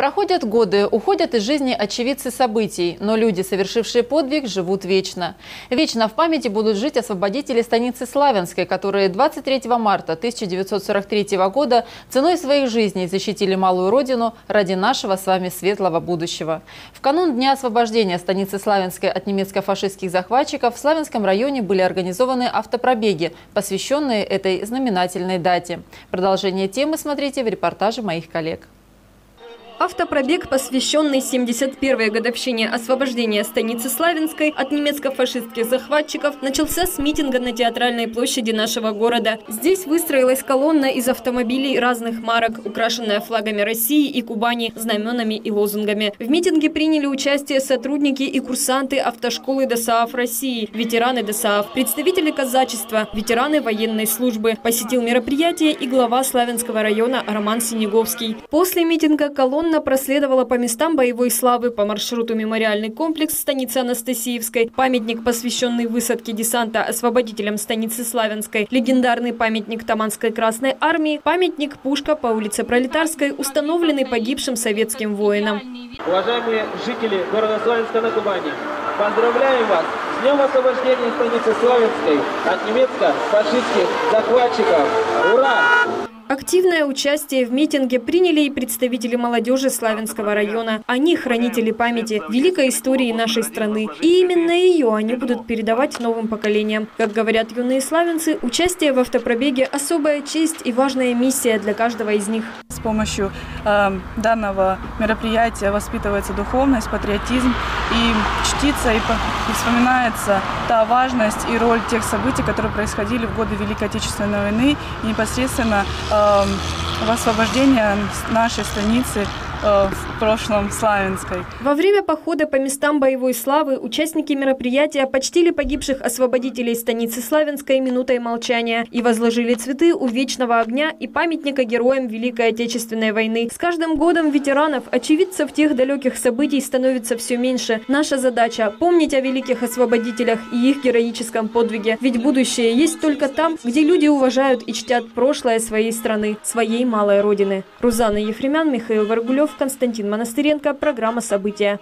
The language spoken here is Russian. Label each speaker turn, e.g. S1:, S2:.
S1: Проходят годы, уходят из жизни очевидцы событий, но люди, совершившие подвиг, живут вечно. Вечно в памяти будут жить освободители станицы Славянской, которые 23 марта 1943 года ценой своих жизней защитили малую родину ради нашего с вами светлого будущего. В канун Дня освобождения станицы Славянской от немецко-фашистских захватчиков в Славянском районе были организованы автопробеги, посвященные этой знаменательной дате. Продолжение темы смотрите в репортаже моих коллег.
S2: Автопробег, посвященный 71-й годовщине освобождения станицы Славянской от немецко-фашистских захватчиков, начался с митинга на театральной площади нашего города. Здесь выстроилась колонна из автомобилей разных марок, украшенная флагами России и Кубани, знаменами и лозунгами. В митинге приняли участие сотрудники и курсанты автошколы ДОСААФ России, ветераны ДОСААФ, представители казачества, ветераны военной службы. Посетил мероприятие и глава Славянского района Роман Синеговский. После митинга колонна колонна проследовала по местам боевой славы по маршруту мемориальный комплекс станицы Анастасиевской, памятник, посвященный высадке десанта освободителям станицы Славянской, легендарный памятник Таманской Красной Армии, памятник Пушка по улице Пролетарской, установленный погибшим советским воинам.
S3: Уважаемые жители города Славянска на Кубани, поздравляем вас с Днем освобождения станицы Славянской от немецко-фашистских захватчиков! Ура!
S2: Активное участие в митинге приняли и представители молодежи Славянского района. Они хранители памяти, великой истории нашей страны. И именно ее они будут передавать новым поколениям. Как говорят юные славянцы, участие в автопробеге – особая честь и важная миссия для каждого из них.
S4: С помощью э, данного мероприятия воспитывается духовность, патриотизм и чтится и, и вспоминается та важность и роль тех событий, которые происходили в годы Великой Отечественной войны и непосредственно э, в освобождение нашей станицы Э, в прошлом Славянской.
S2: Во время похода по местам боевой славы участники мероприятия почтили погибших освободителей станицы Славянской минутой молчания и возложили цветы у вечного огня и памятника героям Великой Отечественной войны. С каждым годом ветеранов, очевидцев тех далеких событий становится все меньше. Наша задача – помнить о великих освободителях и их героическом подвиге. Ведь будущее есть только там, где люди уважают и чтят прошлое своей страны, своей малой родины. Рузана Ефремян, Михаил Варгулев, Константин Монастыренко, программа «События».